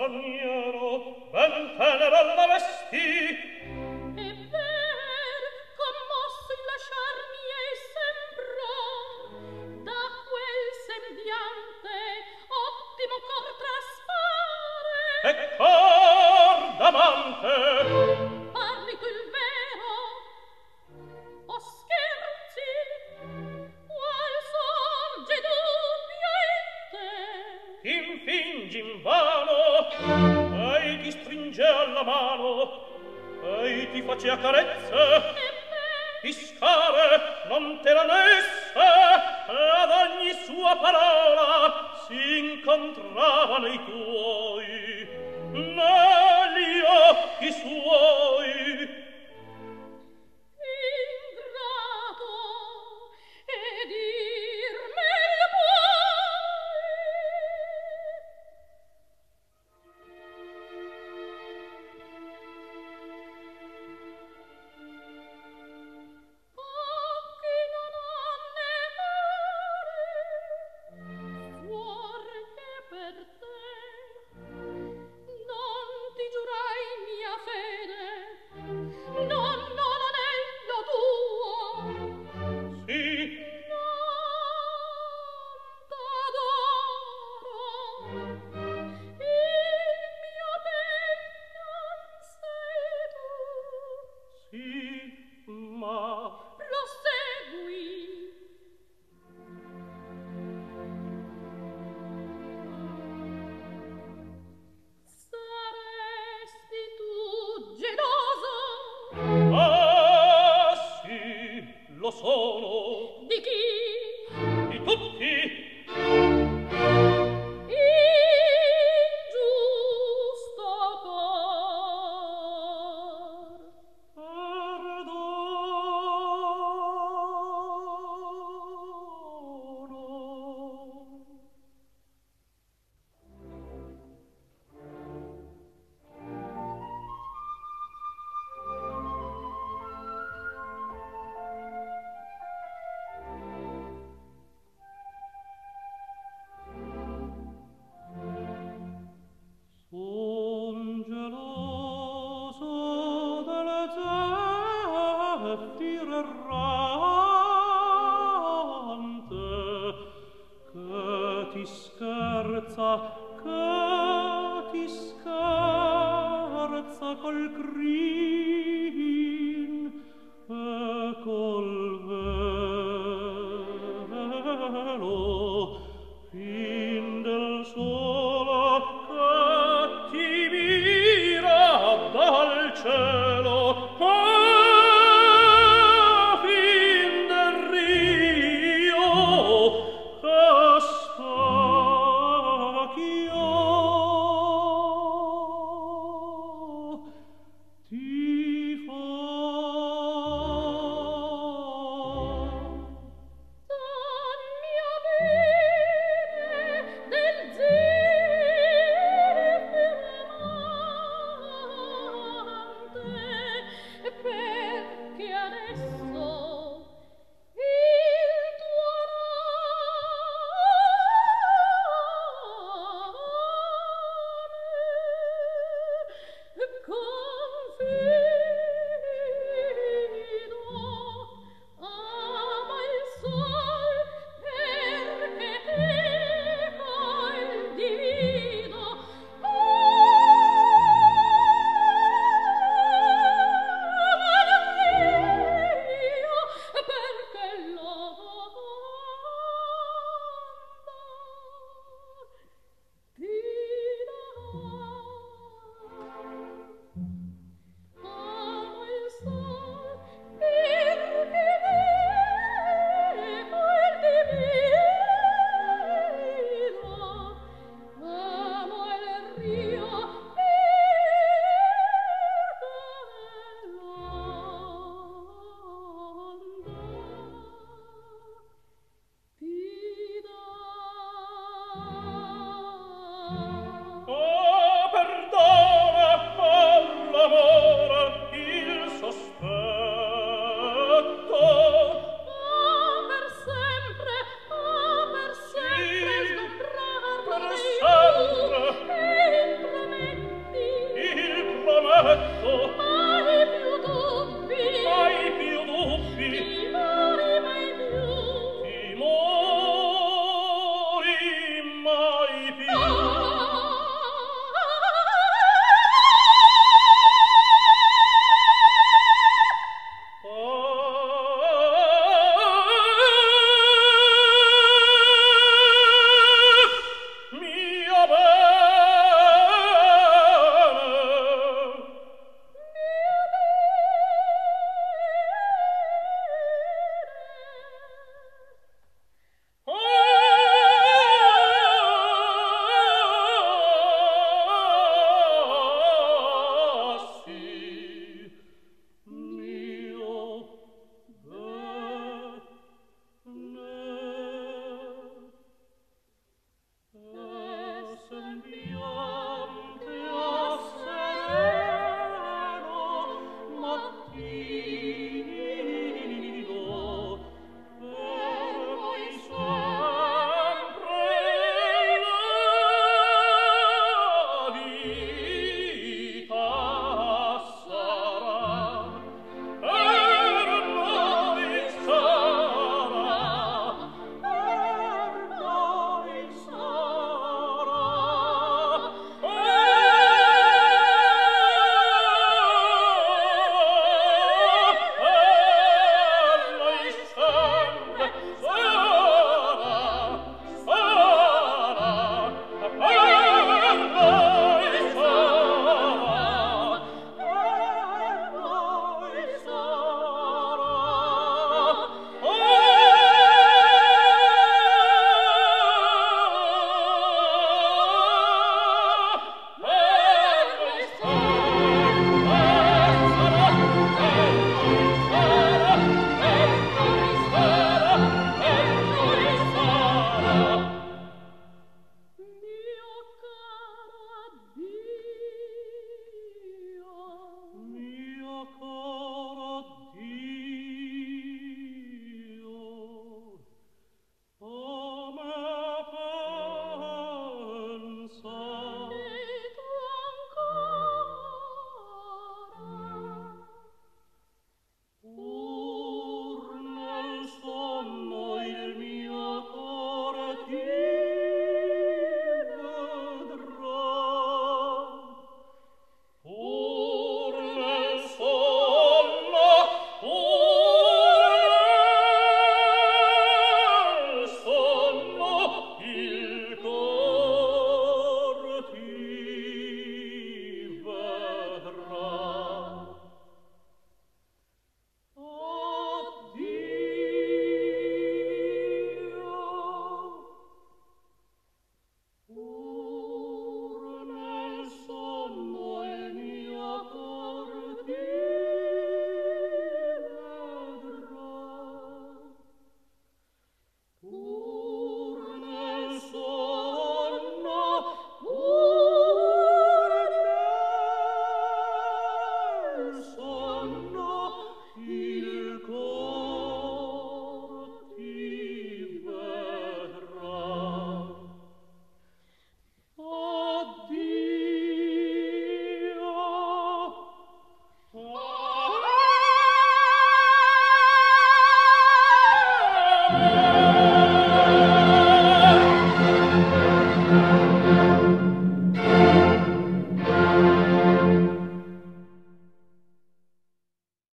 straniero ben tenera la vesti ti facea carezze piscare non te la messe ad ogni sua parola si incontravano i tuoi. Negli occhi suoi so cielo